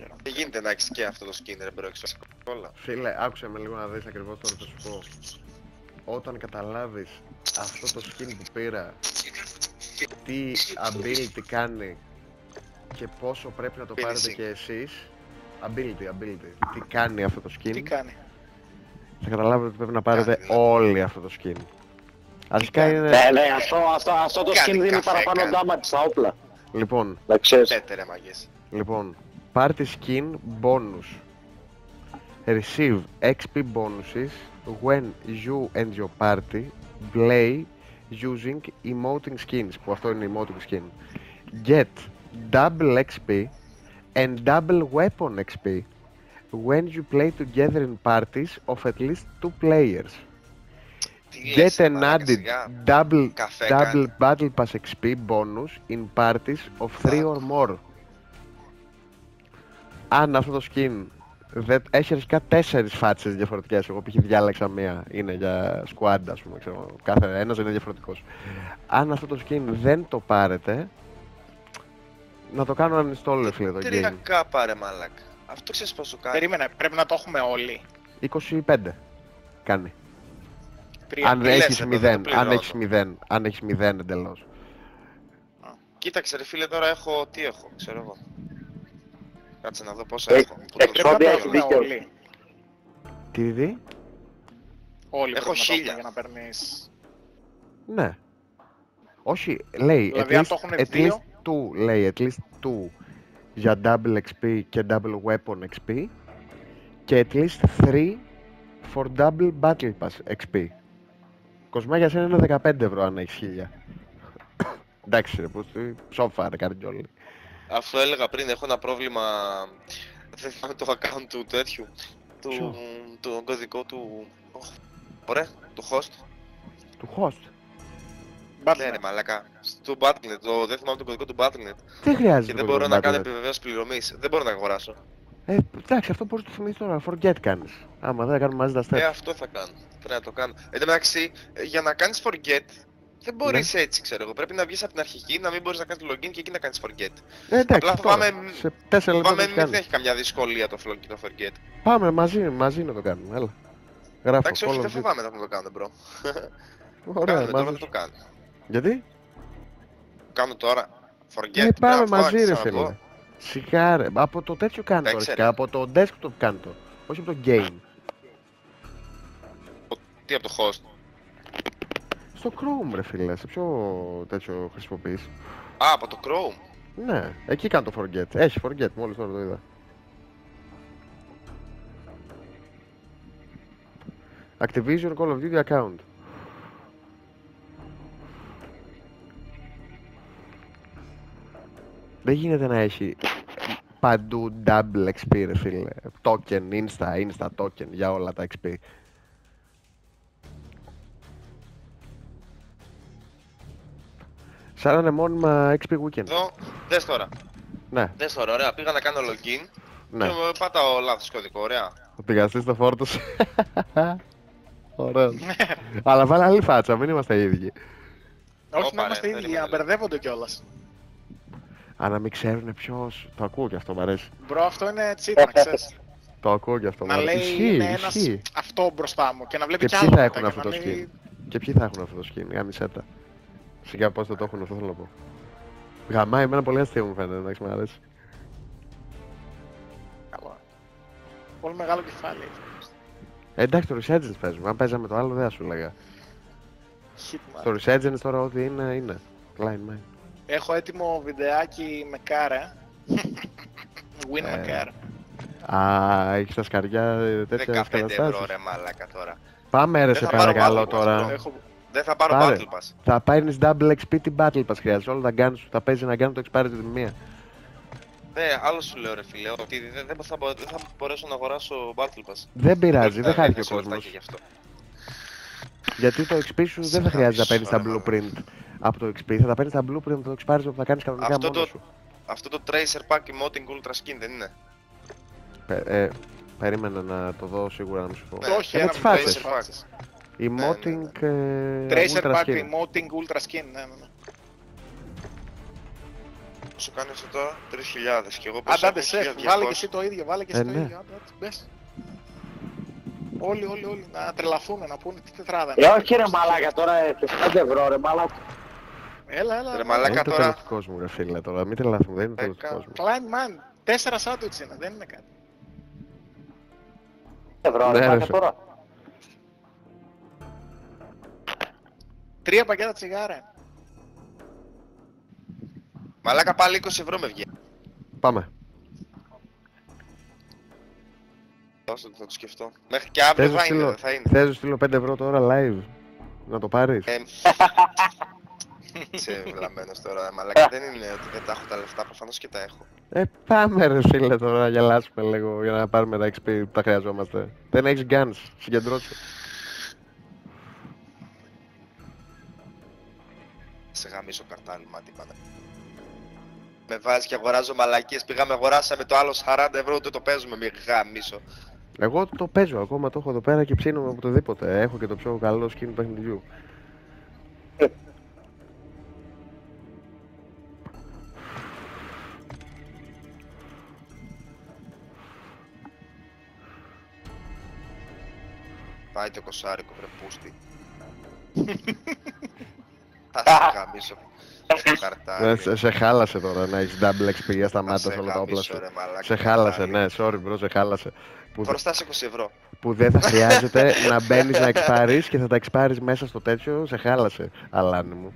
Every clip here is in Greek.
ξέρω. Δεν γίνεται να έχεις και αυτό το skin ρε bro, έχεις βασικό όλα. Φίλε, άκουσε με λίγο να δεις ακριβώς τώρα θα σου πω. Όταν καταλάβεις αυτό το skin που πήρα, τι ability κάνει και πόσο πρέπει να το πάρετε Finishing. και εσείς, ability, ability, τι κάνει αυτό το skin, Τι κάνει; θα καταλάβετε ότι πρέπει να πάρετε Κάνει, ναι. όλοι αυτό το skin. Αρχικά κάνει. είναι, Ναι, ναι, αυτό, αυτό, αυτό το Κάνει skin δίνει καφέ, παραπάνω κάνει. damage στα όπλα. λοιπόν, Να ξέρεις. Πέτε ρε μαγιές. Λοιπόν, party skin bonus. Receive XP bonuses when you and your party play using emoting skins, που αυτό είναι emoting skin. Get double XP and double weapon XP when you play together in parties of at least two players. Τι Get λες, ρε an μαλάκα, added σιγά. double Καφέ double κάνει. battle pass XP bonus in parties of 3 or more. Αν αυτό το skin δεν... έχει αρχικά 4 φάτσες διαφορετικές, εγώ π.χ. διάλεξα μία, είναι για squad ας πούμε, ξέρω, κάθε ένας είναι διαφορετικός. Αν αυτό το skin δεν το πάρετε, να το κάνω uninstall ρε φίλε το Τρία game. κάπα ρε μαλάκα. Αυτό ξέρεις πόσο κάνει. Περίμενε, πρέπει να το έχουμε όλοι. 25 κάνει. Τρία. Αν μη λες, έχεις ρε, παιδί, το 0, πληρώνω. αν έχεις 0, αν έχεις 0 εντελώς. Κοίταξε ρε φίλε τώρα έχω, τι έχω, ξέρω εγώ. Κάτσε να δω πόσα Ε, έχω. Που το Πρέπει να Εξόδια το έχει έχουμε δίκιο. όλοι. Τι δει; Όλοι Έχω πρέπει να το χίλια. έχουμε για να παίρνεις... Ναι. Όχι, λέει Δηλαδή, at αν least, το έχουνε at δύο- least two, λέει at least two για double XP και double weapon XP και at least three for double battle pass XP. Κοσμά για σένα είναι 15 ευρώ αν έχεις χίλια. Εντάξει ρε, που ψόφα ρε κάνει κιόλι. Αυτό έλεγα πριν, έχω ένα πρόβλημα. Δεν θυμάμαι το account του τέτοιου. Του, Ποιο; του κωδικό του. Ωχ, Ωραία, του host. Του host. Ναι, ρε μαλακά. Του Battle.net, το, δεν θυμάμαι το κωδικό του Battle.net. Δεν χρειάζεται Και το δεν μπορώ κωδικό να κάνω Battle.net. επιβεβαίωση πληρωμής. Δεν μπορώ να αγοράσω. Ε, εντάξει, αυτό μπορείς να το θυμηθείς τώρα. Forget κάνεις. Άμα δεν κάνουμε μαζί τα Ε, steps. αυτό θα κάνω. Πρέπει να το κάνω. Εν τω μεταξύ, ε, για να κάνεις forget, δεν μπορείς Ναι. έτσι, ξέρω εγώ. Πρέπει να βγεις από την αρχική, να μην μπορείς να κάνεις login και εκεί να κάνεις forget. Ε, εντάξει, απλά τώρα, φοβάμαι- σε 4 λεπτά Πάμε, το μην κάνεις. δεν έχει καμιά δυσκολία το flow και το forget. Πάμε μαζί, μαζί να το κάνουμε. Έλα. Γράφω. Εντάξει, όχι, Call of δεν Duty. φοβάμαι να το κάνω, bro. Ωραία, Κάνω, τώρα μαζί δεν το σου. κάνω. Γιατί; Κάνω τώρα. Forget. Ε, πάμε μπράβο, μαζί ρε άρχισα να πω. φίλε. Σιγά ρε. Από το τέτοιο κάνω το Εντάξει, αρχικά. ρε. Από το desktop κάνω το. Όχι από το game. Τι από το host. Στο Chrome ρε φίλε. Σε ποιο τέτοιο χρησιμοποιείς; Α, από το Chrome. Ναι, εκεί κάνω το forget. Έχει forget, μόλις τώρα το είδα. Activision Call of Duty account. Δεν γίνεται να έχει παντού double XP ρε φίλε. Token, insta, insta token για όλα τα XP. Σαν να είναι μόνιμα XP weekend. Εδώ, δες τώρα. Ναι, Δες τώρα, ωραία. Πήγα να κάνω login ναι. και μου πάταω λάθος κωδικό, ωραία. Ο πηγαστής το φόρτωσε. Ωραίος. Αλλά βάλε άλλη φάτσα, μην είμαστε οι ίδιοι. Όχι Όπα, να ρε, είμαστε ίδιοι, περίμενε να λίγο. μπερδεύονται κιόλας. Αν να μην ξέρουν ποιος... Το ακούω κι αυτό, μ' αρέσει. Μπρο, αυτό είναι cheat, να ξέρεις. Το ακούω κι αυτό, μ' να αρέσει. λέει Ισχύει, είναι ένας ισχύει. αυτό μπροστά μου και να βλέπει Και κι ποιοι άλλο θα μετά έχουν και αυτό να το λέει, skin. Και ποιοι θα έχουν αυτό το skin, γάμισέτα. Σιγά πώς θα το έχουν, αυτό θέλω να πω. Γαμάει, εμένα πολύ αστείο μου φαίνεται, εντάξει, μ' αρέσει. Καλό. Πολύ μεγάλο κεφάλι. Ε, εντάξει, το Resurgence παίζουμε. Αν παίζαμε το άλλο, δεν θα σου λέγα. Hitman. Το Resurgence τώρα ό,τι είναι, είναι. Klein Mine. Έχω έτοιμο βιντεάκι με κάρα. Win με Ε, κάρα. Α, έχεις τα σκαριά ε, τέτοια 15 ευρώ καταστάσεις; ρε μαλάκα τώρα. Πάμε ρε, Δεν σε θα πάρω παρακαλώ Battle Pass, τώρα. bro. Έχω... Δεν θα πάρω Πάρε. Battle Pass. Θα παίρνεις double XP την Battle Pass χρειάζεται. Όλα τα guns σου θα παίζει να κάνει το expiry τη μία. Ναι, άλλο σου λέω ρε φίλε, ότι δεν, δεν, θα, μπο- δεν θα μπορέσω να αγοράσω Battle Pass. Δεν πειράζει, δεν θα χάθηκε ο δίνεις κόσμος. λεφτάκια γι' αυτό. Γιατί το XP σου δεν θα χρειάζεται να παίρνεις τα Συγγνώμη. blueprint από το XP. Θα τα παίρνεις τα blueprint από το expiry που θα κάνεις κανονικά Αυτό μόνος το- σου. Αυτό το Tracer Pack Emoting Ultra Skin δεν είναι; Πε- ε, περίμενε να το δω σίγουρα να μην σου πω. Ναι. Όχι, Ε, με ένα τις με φάτσες. Tracer φάτσες. Emoting ε, Tracer Ultra Pack Skin. Emoting Ultra Skin, ναι, ναι, ναι. πόσο κάνει αυτό τώρα, 3.000 και εγώ Άντε, πόσο άντε, έχω, σεφ, 1.200. βάλε και εσύ το ίδιο, βάλε και εσύ Ε, το ναι. ίδιο. Άντε, άντε, μπες. Όλοι, όλοι, όλοι, να τρελαθούν, να πούνε τι τετράδα Ε, είναι. όχι ρε μαλάκα τώρα, ε, 5 ευρώ ρε μαλάκα. Έλα, έλα. Ρε έλα. μαλάκα. Είναι το τώρα. τέλος του κόσμου, ρε φίλε, τώρα. Μην τρελαθούμε, δεν είναι το τέλος του Δέκα. κόσμου. Klein man, τέσσερα σάντουιτς είναι, δεν είναι κάτι. 5 ευρώ Ναι, ρε ρε, μαλάκα σε- τώρα. Τρία πακέτα τσιγάρα. Μαλάκα πάλι 20 ευρώ με βγαίνει. Πάμε. Δώστε το, θα το σκεφτώ. Μέχρι και αύριο Θες να θα είναι, στείλω, δεν θα είναι. θες να στείλω 5 ευρώ τώρα live; Να το πάρεις; Ε, Σε βλαμμένος τώρα, ε, μαλάκα δεν είναι ότι δεν τα έχω τα λεφτά, προφανώς και τα έχω. Ε, πάμε ρε φίλε τώρα να γελάσουμε λίγο για να πάρουμε τα XP που τα χρειαζόμαστε. Δεν έχεις guns, συγκεντρώσε. Σε γαμίσω καρτάλι, μα τίποτα. Με βάζεις και αγοράζω μαλακίες, πήγαμε αγοράσαμε το άλλο 40 ευρώ, ούτε το παίζουμε, μη γαμίσω. Εγώ το παίζω ακόμα, το έχω εδώ πέρα και ψήνω με οπουδήποτε. Έχω και το πιο καλό skin του παιχνιδιού. Πάει το κοσάρικο, βρε πούστη. Θα σε γαμίσω. Ε, Καρτάλι. σε, σε χάλασε τώρα να έχεις double XP για Θα σταμάτα σε όλα τα όπλα γαμίσω, σου. ρε μαλάκα, Σε χάλασε, καρτάλι. ναι, sorry bro, σε χάλασε. Που, δε- Μπροστά σε 20 ευρώ. που δεν θα χρειάζεται να μπαίνεις να εξπάρεις και θα τα εξπάρεις μέσα στο τέτοιο, σε χάλασε, αλάνι μου.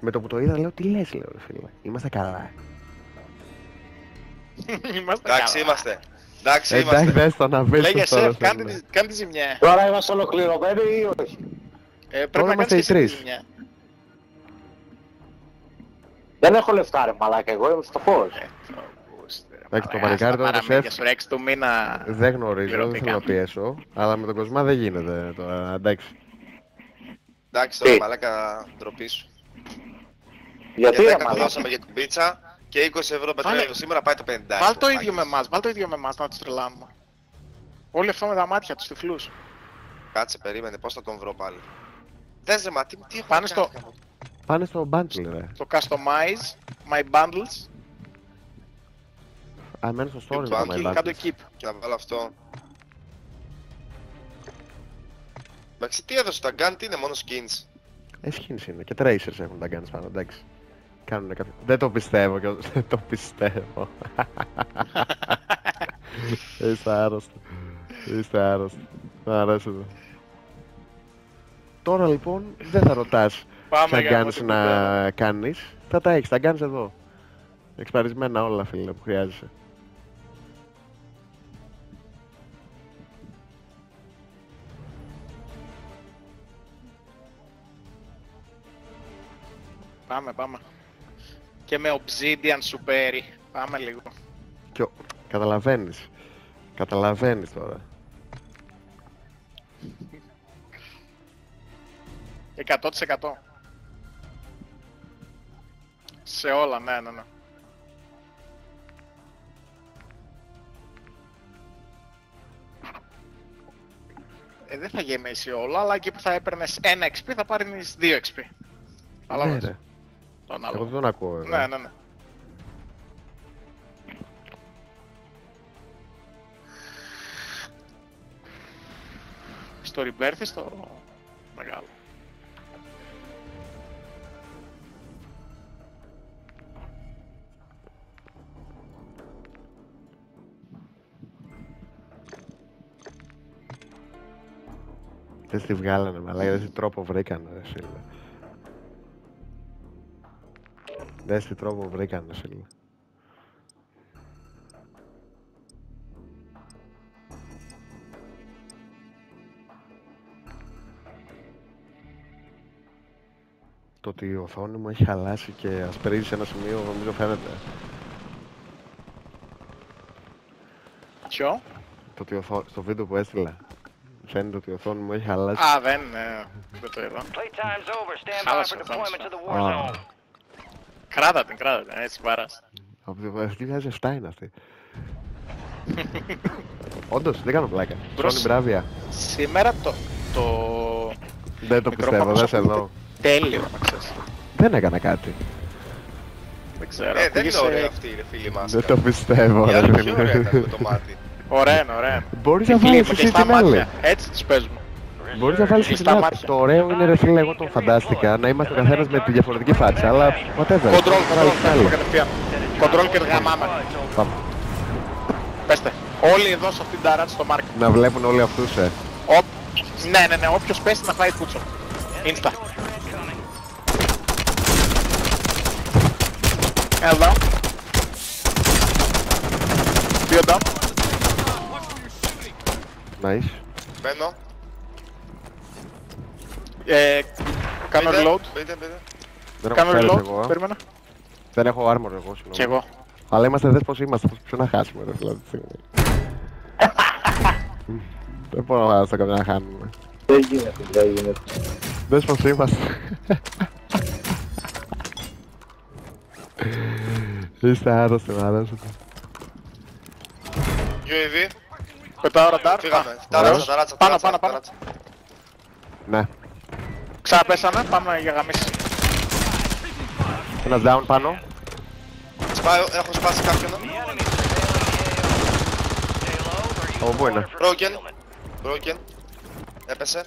Με το που το είδα λέω, τι λες, λέω ρε φίλε, είμαστε καλά. Είμαστε Εντάξει καλά. είμαστε. Εντάξει Εντάξει, είμαστε. δες το να βρεις Λέγε το τώρα. σεφ, κάντε τη- κάντε τη ζημιά. Τώρα είμαστε ολοκληρωμένοι ή όχι; Ε, Πρέπει Τώρα να είμαστε κάνεις και οι εσύ τη τρεις. ζημιά. Δεν έχω λεφτά ρε μαλάκα, εγώ είμαι φτωχός. Ε, το μπούστε, ρε Εντάξει, το μαλάκα, παλικάρι στα τώρα το παραμύθια σεφ- σου, ρε, έξι του μήνα. Δεν γνωρίζω, δεν Πληρωθήκαμε. θέλω να πιέσω, αλλά με τον Κοσμά δεν γίνεται τώρα, εντάξει. Εντάξει τώρα Τι; μαλάκα ντροπή σου. Γιατί Για ρε 10 μαλάκα; δώσαμε για την πίτσα και 20 ευρώ πετρέλαιο σήμερα πάει το 50. Βάλ το ίδιο με εμάς, βάλ το ίδιο με εμάς να τους τρελάνουμε. Όλοι αυτό με τα μάτια, τους τυφλούς. Κάτσε περίμενε πώς θα τον βρω πάλι. Δες ρε μα τι, τι έχω Πάνε κάνει, στο- γαμώ. Πάνε στο bundle ρε. Το customize my bundles Α, μένω στο story Keep με bundle, το και My κάτω Bundles. keep. Και να βάλω αυτό. Εντάξει τι έδωσε τα gun, τι είναι μόνο skins. Ε, skins είναι και tracers έχουν τα guns πάνω, εντάξει. Κάνουνε κάποιο... Δεν το πιστεύω και δεν το πιστεύω. Είστε άρρωστοι. Είστε άρρωστοι. Μ' αρέσετε. Τώρα λοιπόν δεν θα ρωτάς Πάμε ποια για guns να κάνεις. Θα τα έχεις, τα guns εδώ. Εξπαρισμένα όλα φίλε που χρειάζεσαι. Πάμε, πάμε. Και με obsidian σου πέρι. Πάμε λίγο. Και ο... Καταλαβαίνεις. Καταλαβαίνεις τώρα. 100%. Σε όλα, ναι, ναι, ναι. Ε, δεν θα γεμίσει όλα, αλλά εκεί που θα έπαιρνες 1 XP θα πάρεις 2 XP. Ναι, Κατάλαβες. ρε. Τον Εγώ άλλο. δεν τον ακούω. Ναι, βέβαια. ναι, ναι. Στο rebirth ή στο μεγάλο; Δες τι βγάλανε, μαλάκα, δες τι τρόπο βρήκανε, ρε φίλε. Δες τι τρόπο βρήκανε, φίλε. Το ότι η οθόνη μου έχει χαλάσει και ασπρίζει σε ένα σημείο, νομίζω φαίνεται. Ποιο; Το ότι η οθό- στο βίντεο που έστειλα. Φαίνεται ότι η οθόνη μου έχει χαλάσει. Α, δεν, ε, δεν το είδα. Playtime's over. Stand by Χάλασε, for χάλασε. deployment to the war Α, zone. Κράτα την, κράτα την, έτσι βάρας. από το 2007 είναι αυτή. Όντως, δεν κάνω πλάκα. Μπρος. Sony μπράβια. Σήμερα το, το Δεν το μικρόφωνο πιστεύω, σου δεν σε ακούγεται δω. τέλειο, να ξέρεις. Δεν έκανα κάτι. Δεν ξέρω. Ε, δεν πήγε είναι σε- ωραία αυτή ρε φίλη μας. Δεν το πιστεύω. Η ρε άλλη φίλε. πιο ωραία ήταν με το μάτι. Ωραία είναι, ωραία. είναι. Μπορείς Η να βάλεις κλίμα και εσύ στα την άλλη. μάτια. Έτσι τις παίζουμε. Μπορείς να βάλεις και Στα την άλλη. μάτια. Το ωραίο είναι ρε φίλε, εγώ τον φαντάστηκα να είμαστε ο καθένας με τη διαφορετική φάτσα, αλλά whatever. Κοντρόλ, Τώρα κοντρόλ, την άλλη. παίρνουμε κατευθείαν. Κοντρόλ και γαμάμε. Πάμε. Πέστε. Όλοι εδώ σε αυτήν την ταράτ στο μάρκετ. Να βλέπουν όλοι αυτούς, ε. Ο... Ναι, ναι, ναι, όποιος πέσει να φάει κούτσο. Insta. Εδώ. Δύο down. Nice. Μπαίνω. Ε, κάνω Μπείτε, reload. Μπείτε, μπείτε. Δεν έχω Κάνω φέρει reload. εγώ. ε. Περίμενα. Δεν έχω armor εγώ, Κι συγγνώμη. εγώ. Αλλά είμαστε δες πως είμαστε, πως ποιο να χάσουμε ρε φίλε αυτή τη στιγμή. Δεν μπορώ να στο να χάνουμε. Δεν γίνεται, δεν γίνεται. Δες πως είμαστε. Είστε άρρωστοι, μ' αρέσετε. UAV. Πετάω ραντάρ. Φύγαμε. Α, Ταράτσα, ωραίος. ταράτσα, Πάνω, ταράτσα, πάνω, πάνω. ταράτσα. Ναι. Ξαναπέσανε, πάμε για γαμίση. Ένας down πάνω. Σπάω, έχω σπάσει κάποιον. Από πού είναι. Broken. Broken. Έπεσε.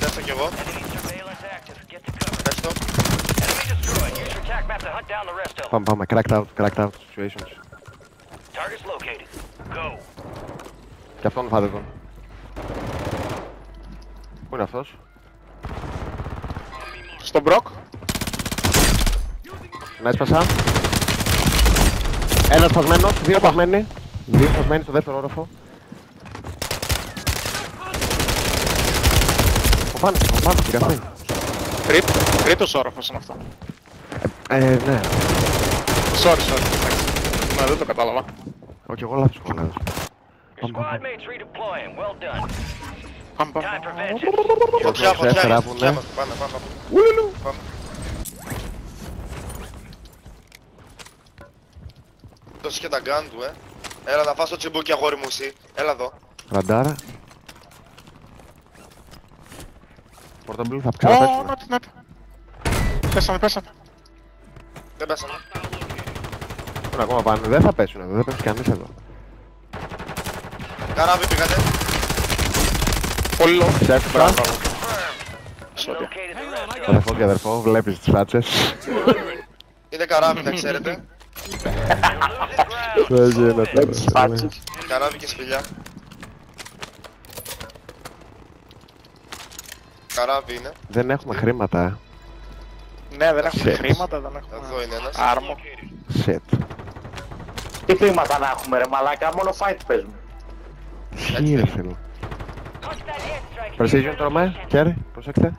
Πες το κι εγώ. Πες το. Πάμε, πάμε. Cracked out, cracked out situations. Και αυτόν φάτε τον. Πού είναι αυτός; Στον Μπροκ. Να έσπασα. Ένας σπασμένος, δύο σπασμένοι. Δύο σπασμένοι στο δεύτερο όροφο. Ο πάνω, ο πάνω, κυριαρχή. Τρίτ, τρίτος όροφος είναι αυτό. Ε, ναι. Sorry, sorry. εντάξει. Ναι, δεν το κατάλαβα. Όχι, εγώ λάθος έχω λάθος. Squad mates redeploying. Well done. Πάμε, πάμε. Time for vengeance. Φωτιά, Δώσε, φωτιά. τράβουνε. Φωτιά μας. Πάμε, πάμε. Πάμε. Δώσε και τα gun του, ε. Έλα να φας το τσιμπούκι αγόρι μου εσύ. Έλα εδώ. Ραντάρα. Πορτομπλού θα Ω, ξαναπέσουμε. νάτι, νάτι. Πέσαμε, πέσαμε. Δεν πέσαμε. Πού είναι ακόμα πάνω. Δεν θα πέσουν εδώ, δεν πέσει κανείς εδώ. Καράβι πήγατε. Πολύ low. Ξέφυγα. Μπράβο. Located the rest of Αδερφό και αδερφό, βλέπεις τις φάτσες. Είναι καράβι, να ξέρετε. Δεν γίνεται. Με τις φάτσες. Καράβι και σπηλιά. Καράβι είναι. Δεν έχουμε χρήματα. ε. Ναι, δεν έχουμε Shit. χρήματα, δεν έχουμε Εδώ είναι ένας. άρμο. Shit. Τι χρήματα να έχουμε ρε μαλάκα, μόνο fight παίζουμε. Ισχύει ρε φίλε. Precision τρώμε, χέρι, προσέξτε.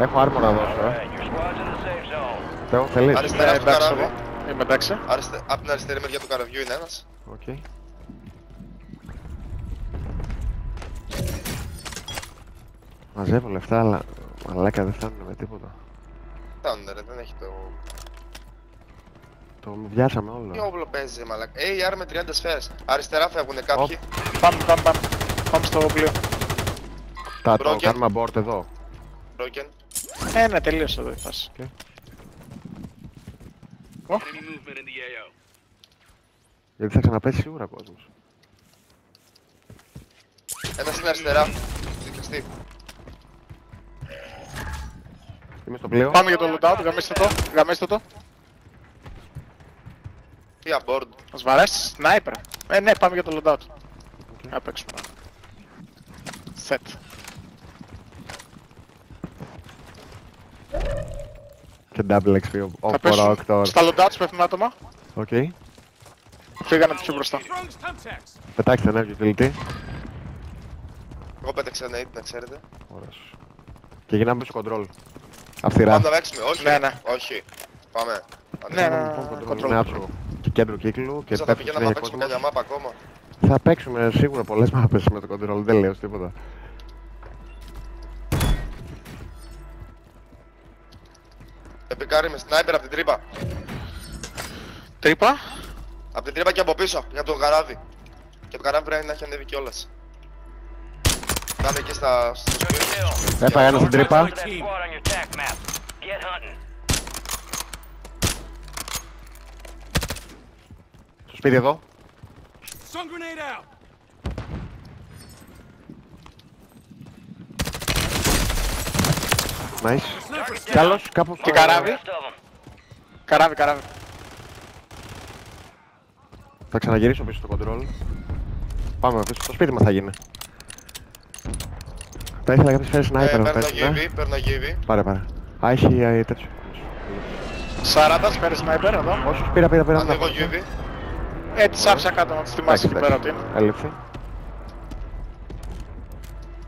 Έχω armor να δώσω, ε. Alright, your squad's in the safe zone. Θεό, θέλεις. Αριστερά Ναι, στο εντάξει καράβι. εγώ. Είμαι εντάξει. Αριστε... Απ' την αριστερή μεριά του καραβιού είναι ένας. Οκ. Μαζεύω λεφτά, αλλά μαλάκα δεν φτάνουν με τίποτα. Φτάνουνε ρε, δεν έχει το... Το βιάσαμε Τι όλο. όπλο παίζει ρε μαλάκα. AR με 30 σφαίρες. Αριστερά φεύγουνε κάποιοι. Πάμε, πάμε, πάμε. Πάμε στο πλοίο. Τα το Broken. κάνουμε abort εδώ. Broken. Ε, ναι, τελείωσε εδώ η φάση. Γιατί θα ξαναπέσει σίγουρα κόσμος. Ένας στην αριστερά. Δικαστή. Είμαι στο πλοίο. Πάμε για το loadout, γαμίστε το, γαμίστε το. Τι aboard. Μας βαρέσεις, sniper. Ε, ναι, πάμε για το loadout. Να παίξουμε. Set. Και double XP ο- ο Θα πέσουν, Proctor. στα loadouts πέφτουν άτομα. Οκ. Φύγανε πιο μπροστά. Πετάξτε ένα utility. Εγώ πέταξα nade, να ξέρετε. Ωραίος. Και γίναμε στο control. Αυστηρά. Πάμε να παίξουμε. Όχι. Ναι, ρε. ναι. Όχι. Πάμε. Άντε. Ναι, ναι. Λοιπόν, control control. είναι άψογο. Και κέντρο κύκλου και Ίσως θα πέφτουν πηγαίναμε να συνέχεια παίξουμε κόσμος. καμιά μάπα ακόμα. Θα παίξουμε σίγουρα πολλές μάπες με το control, δεν λέω τίποτα. Επικάρι με sniper από την τρύπα. Τρύπα; Από την τρύπα και από πίσω. Για το καράβι. Και το καράβι πρέπει να έχει ανέβει κιόλας. Κάνε εκεί στα... στο Good σπίτι. kill. Έφαγα ένα στην τρύπα. That squad on your attack map. Get hunting. Στο σπίτι εδώ. Nice. Κι άλλος, κάπου Και καράβι. Rest of 'em. Καράβι, καράβι. Θα ξαναγυρίσω πίσω στο control. Πάμε πίσω, στο σπίτι μας θα γίνει. Θα ήθελα κάποιος φέρει Ε, sniper να παίρνω πέσει, ναι. UAV, παίρνω UAV. Πάρε, πάρε. Α, έχει ε, τέτοιο. 40 σπέρι sniper εδώ. Όσους πήρα, πήρα, πήρα. Ανοίγω να- UAV. Ε, τις άφησα κάτω να τις θυμάσαι εκεί πέρα ότι είναι. Έλειψε.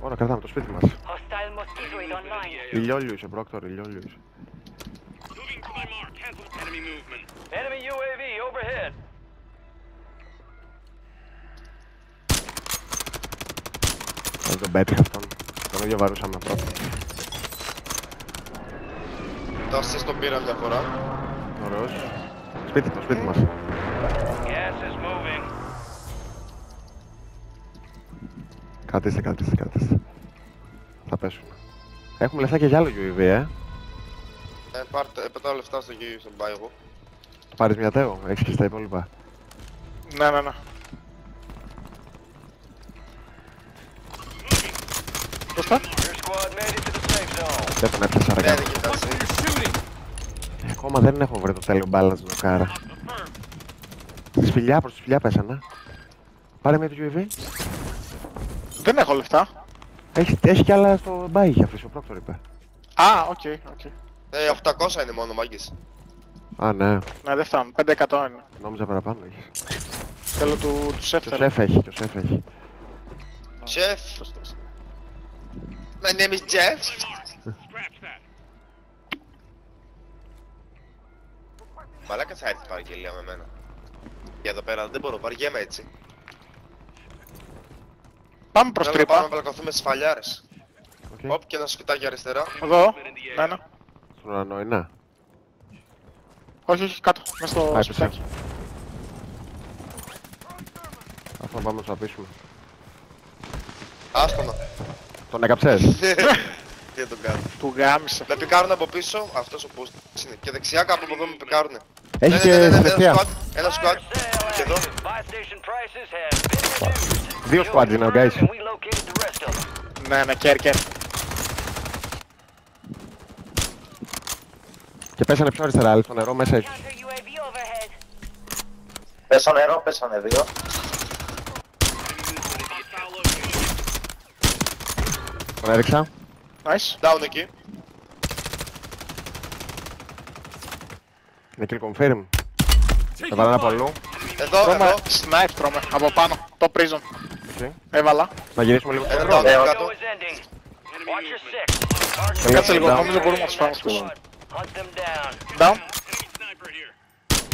Ωραία, κρατάμε το σπίτι μας. Hostile mosquitoid online. Ηλιόλιου είσαι, Πρόκτορ, ηλιόλιου είσαι. Enemy UAV overhead. Δεν τον πέτυχα αυτόν. Τον ίδιο βαρούσαμε πρώτα. Το assist τον πήρα μια φορά. Ωραίος. Σπίτι, το σπίτι μας. Gas is moving. Κρατήστε, κρατήστε, κρατήστε. Θα πέσουμε. Έχουμε λεφτά για άλλο UAV, ε. Ε, πάρτε, ε, πετάω λεφτά στο UAV, στον πάει εγώ. Το πάρεις μια τέο, έχεις και στα υπόλοιπα. Ναι, ναι, ναι. Σωστά. Your squad made it to the safe zone. Δεν τον έπιασα, ρε Ναι, κάνω. δεν κοιτάζει. Ακόμα δεν έχω βρει το τέλειο μπάλας νοκάρα. Στη σπηλιά, προς τη σπηλιά πέσανε. Πάρε μια το UAV. Δεν έχω λεφτά. Έχει, έχει κι άλλα στο buy είχε αφήσει, ο Πρόκτορ είπε. Α, OK, OK. Ε, 800 είναι μόνο, μάγκες. Α, ναι. Ναι, δεν φτάνουν. 5% είναι. Νόμιζα παραπάνω έχεις. Θέλω του, του σεφ Και ο θέλω. σεφ έχει, και ο σεφ έχει. Chef. My name is Jeff. Μαλάκας θα έρθει παραγγελία με μένα. Για εδώ πέρα δεν μπορώ, βαριέμαι έτσι. Πάμε προς Θέλω να πάμε να τρύπα. πλακωθούμε στις φαλιάρες. Οκ. Οπ και ένα σπιτάκι αριστερά. Εδώ. Ναι, ναι. Στον ουρανό είναι. Όχι, όχι, κάτω. Μες στο Α, έπεσε. σπιτάκι. Αυτό να πάμε να τους αφήσουμε. Άστονα. Τον έκαψες; Τι θα τον κάνω. Του γάμισε. Με πικάρουν από πίσω, αυτός ο boost είναι. Και δεξιά κάπου από εδώ με πικάρουνε. Έχει Ναι, ναι, και ναι, ναι, ναι, δεξιά. Ένα squad, ένα squad. Fire sale Και εδώ. action. Buy station prices have been reduced. Δύο Kill squads είναι, confirmed guys. and we located the rest of them. Ναι, ναι, κέρ, κέρ. Και πέσανε πιο αριστερά, άλλοι στο νερό μέσα έχεις. Counter UAV overhead. Πέσω νερό, πέσανε δύο. Τον έριξα. Nice. Down εκεί. Είναι kill confirm. Θα βάλω ένα από αλλού. Εδώ, Τρώμε, εδώ. snipe τρώμε. Από πάνω. Το prison. OK. Έβαλα. Να γυρίσουμε λίγο στο Ένα νερό. down Ε, εκεί όχι. κάτω. Window is ending. Watch your six. Target Κάτσε Κάτσε λίγο, down. νομίζω μπορούμε να τους πάμε στο squad. Hunt them down. Down.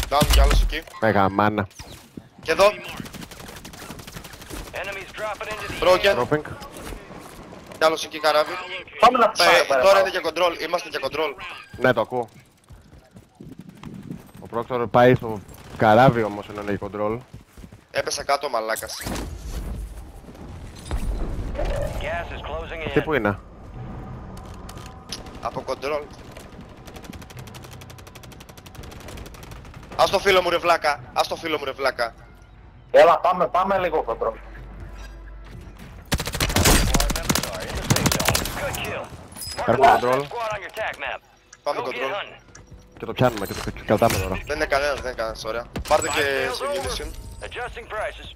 Down κι άλλος εκεί. Μέγα μάνα. Και εδώ. Enemies dropping into the Broken. Dropping. Κι άλλος εκεί καράβι. Πάμε να τους Ε, πάμε. τώρα είναι για control. Είμαστε για control. Ναι, το ακούω. Ο Πρόκτορ πάει στο καράβι όμως ενώ είναι η control. Έπεσα κάτω ο μαλάκας. Gas is closing Αυτή in. που είναι; Από control. Ας το φίλο μου ρε βλάκα. Ας το φίλο μου ρε βλάκα. Έλα, πάμε, πάμε λίγο κοντρόλ. Attack map. Πάμε Go get control. hunting. Και το πιάνουμε και το και κρατάμε τώρα. Δεν είναι κανένας, δεν είναι κανένας, ωραία. Πάρτε και Sales over. συγκίνηση. Adjusting prices.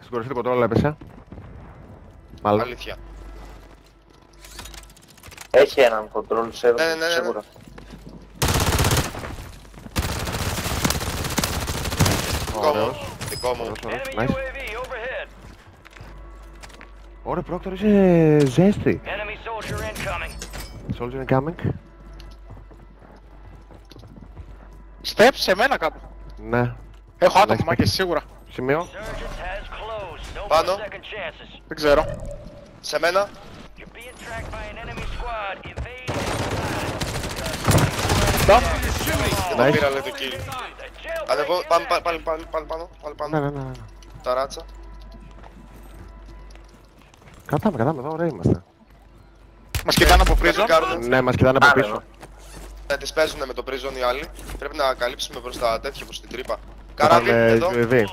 Στην κορυφή του control έπεσε. Μάλλον. Αλήθεια. Έχει έναν κοντρόλ, ξέρω, Ναι, ναι, ναι, ναι. σίγουρα. Δικό μου. Ωραίος. Δικό μου. Ωραίος, ωραίος. Enemy Nice. Ωραία, πρόκτορ είσαι ζέστη. Enemy soldier incoming. Soldier incoming. Steps σε μένα κάπου. Ναι. Έχω άτομα και σίγουρα. Σημείο. Πάνω. Δεν ξέρω. Σε μένα. Τα. Δεν πήρα λέει το kill. Πάνε πάνω, πάνω, πάνω, πάνω, πάνω. Ναι, ναι, ναι. Τα ράτσα. Κρατάμε, κρατάμε εδώ, ωραία είμαστε. Μας κοιτάνε από πρίζο. Κάνουν, Ναι, μας κοιτάνε από Πάμε, πίσω. ναι, τις παίζουν με το prison οι άλλοι. Πρέπει να καλύψουμε προς τα τέτοια, προς την τρύπα. Καράβι, Κρατάμε εδώ. UAV.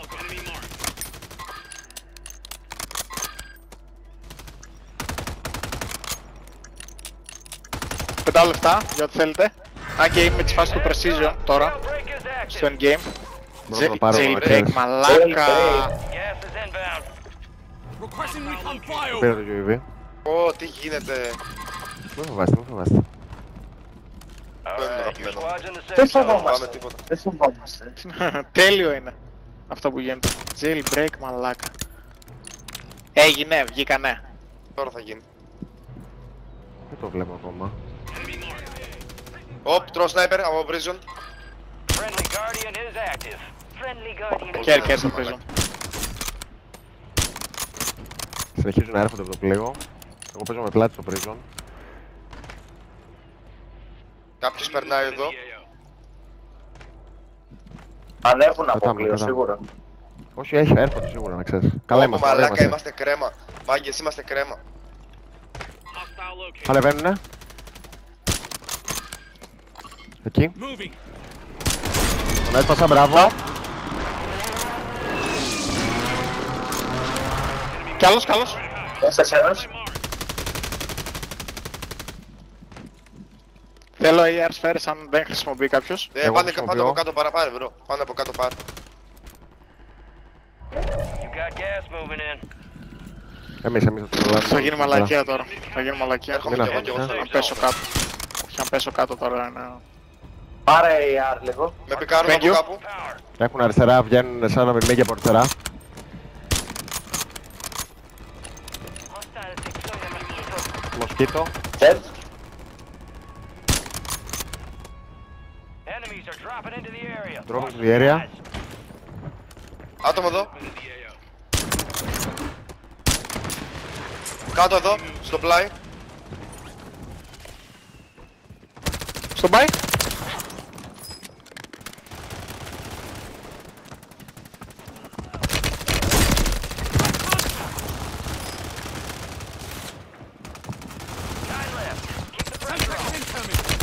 Πεντά λεφτά για ό,τι θέλετε. Ένα game με τις φάσεις του Precision τώρα. Break is active. Στο endgame. Μπορώ να το πάρω, Jailbreak, ξέρεις. μαλάκα. Gas is inbound. Πήρα το UAV. Ω, τι γίνεται. Μην φοβάστε, μην φοβάστε. Δεν είναι Alright, your αγαπημένο. squad's in the Δεν safe zone. Πάμε φοβόμαστε. τίποτα. Δεν φοβόμαστε. Τέλειο είναι αυτό που γίνεται. Jailbreak, μαλάκα. Έγινε, βγήκανε. Τώρα θα γίνει. Δεν το βλέπω ακόμα. Οπ, τρώω sniper από prison. Friendly Guardian is active. Friendly Guardian. Κέρ, κέρ το prison. Συνεχίζουν να έρχονται από το πλοίο. Εγώ παίζω με πλάτη στο prison. Κάποιος περνάει εδώ. Ανέβουν από Κρατάμε, πλοίο κρατάμε. σίγουρα. Όχι, έχει, έρχονται σίγουρα να ξέρεις. Καλά Ω, είμαστε, ωραία μαλάκα, είμαστε. είμαστε κρέμα. Μάγκες, είμαστε κρέμα. Ανεβαίνουνε. Εκεί. Τον έσπασα, μπράβο. Κι άλλος, κι άλλος. Έσπασε ένας. Θέλω AR σφαίρες αν δεν χρησιμοποιεί κάποιος. Ε, Εγώ πάνε, χρησιμοποιώ. πάνε από κάτω παραπάνω, bro. Πάνε από κάτω πάρε. You got gas moving in. Εμείς, εμείς θα το προλάβουμε. Θα γίνει μαλακία τώρα. Θα γίνει μαλακία. Έρχομαι Μην κι εγώ αφήνεις, κι εγώ ε. θέλω. Αν πέσω κάτω. Όχι, αν πέσω κάτω τώρα είναι... Πάρε AR λίγο. Με πικάρουν Thank από you. κάπου. Power. Έχουν αριστερά, βγαίνουν σαν να μυρμήγκια από αριστερά. A mosquito. Μοσκίτο. Dead. Enemies are dropping into the area. Dropping into the area. Άτομο εδώ. Κάτω εδώ, στο πλάι. Στον πάει. Nine left. Keep the pressure on. White. Έσπασα έναν Στον πολύ εξώδιο. αδύναμος.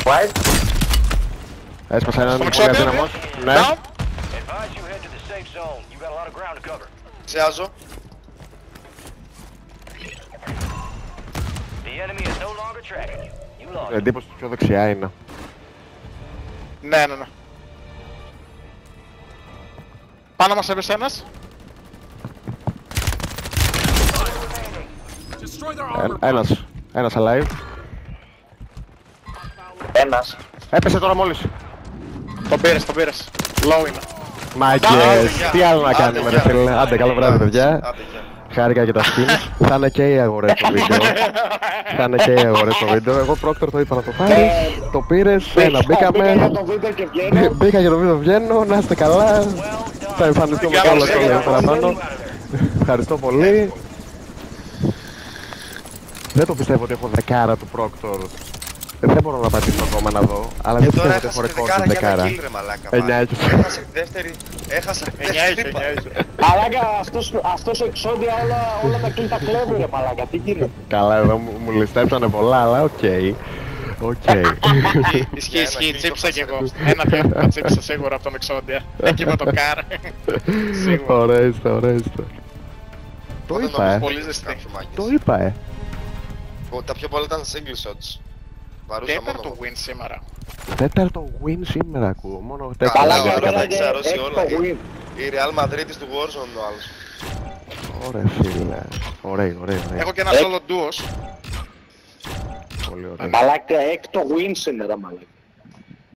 Ναι. Down. Advise you head to the safe zone. You got a lot of ground to cover. Ξεάζω. The enemy is no longer tracking you. You lost. Η εντύπωση του πιο δεξιά είναι. Ναι, ναι, ναι. Πάνω μας έπεσε ένας. Ε, Ένας. Ένας alive. Ένας. Έπεσε τώρα μόλις. Τον πήρες, τον πήρες. Low είναι. Μάγκες, τι άλλο να κάνουμε ρε φίλε. Άντε, καλό βράδυ παιδιά. Άντε, γεια. Χάρηκα και τα skins. Θα είναι και οι αγορές στο βίντεο. Θα είναι και οι αγορές στο βίντεο. Εγώ πρόκτορ το είπα να το πάρεις. Το πήρες, ένα Μπήκα για μπήκαμε. το βίντεο και βγαίνω. Μπήκα για το βίντεο βγαίνω, να είστε καλά. Θα εμφανιστούμε Γεια κι άλλο σας, σχόλιο γεια παραπάνω. Ευχαριστώ πολύ. Δεν το πιστεύω ότι έχω δεκάρα του Proctor. Ε, Δεν μπορώ να πατήσω ακόμα να δω, αλλά Και δεν τώρα πιστεύω ότι έχω έχασε τη ρεκόρ δεκάρα στην και ένα δεκάρα. kill ρε μαλάκα. Εννιά πάλι. έχεις. Έχασε τη δεύτερη. Έχασε τη Εννιά δεύτερη. είχε, εννιά είχε. Μαλάκα, αυτός, αυτός ο εξόντια όλα, όλα τα kill τα κλέβει ρε μαλάκα. Τι γίνεται; Καλά, εδώ μου, μου ληστέψανε πολλά, αλλά οκ. Οκ. Ισχύει, Ένα ισχύει, kill τσίψα το κι εγώ. χάσα. Ένα δύο θα τσίψα σίγουρα από τον Εξόντια. Εκεί με το καρ. Σίγουρα. Ωραία είστε, ωραία είστε. Το Δεν είπα, ε. νομίζω Πολύ ζεστή. κάποιους μάγκες. Το είπα, ε. Ο- Τα πιο πολλά ήταν single shots. Βαρούσα Τέταρτο μόνο. win σήμερα. Τέταρτο win σήμερα ακούω. Μόνο Καλά, τέταρτο όλα Μαλάκα, και win. τα εμένα έχεις και αρρώσει όλα. έκτο win. Η Real Madrid του Warzone ο άλλος. Ωραία φίλε. Ωραία, ωραία, ωραία. Έχω και ένα Ε. solo duos. Πολύ ωραία. Μαλάκα, έκτο win σήμερα μαλάκα.